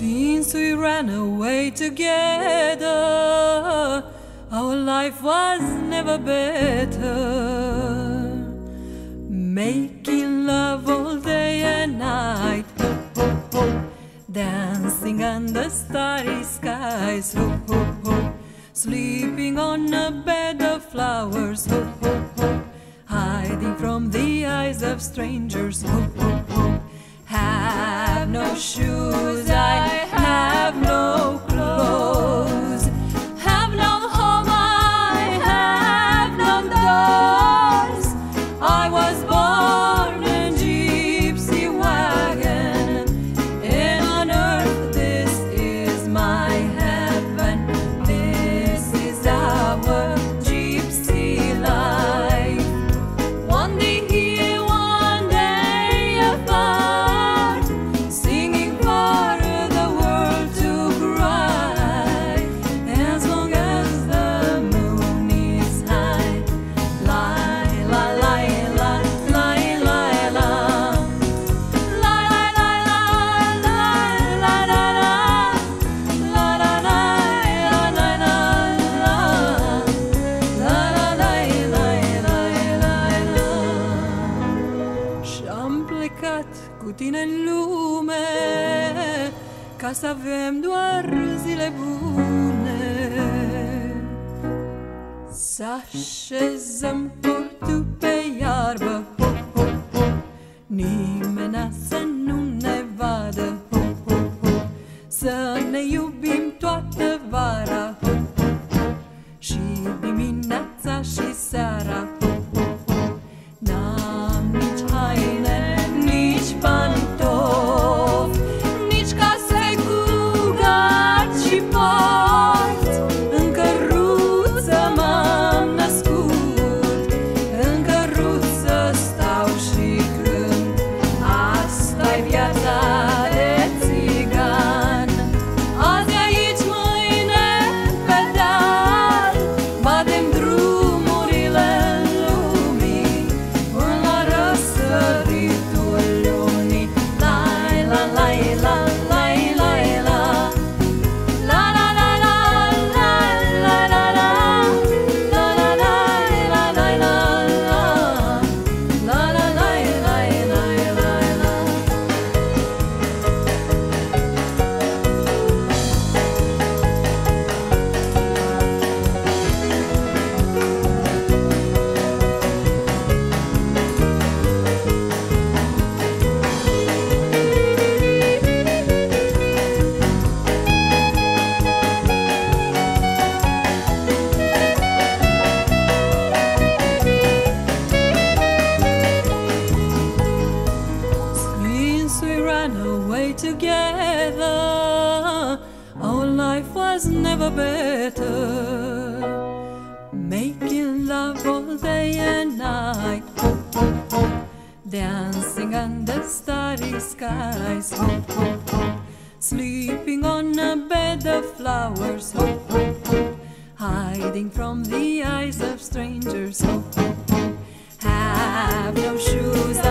Since we ran away together, our life was never better. Making love all day and night, oh, oh, oh. dancing under starry skies, sleeping on a bed of flowers strangers. Hope, hope, hope. Have no shoes. cu tine în lume Ca să avem doar zile bune Să așezăm cortul pe iarbă ho, ho, ho. Nimeni să together. Our life was never better. Making love all day and night. Dancing under starry skies. Sleeping on a bed of flowers. Hiding from the eyes of strangers. Have no shoes.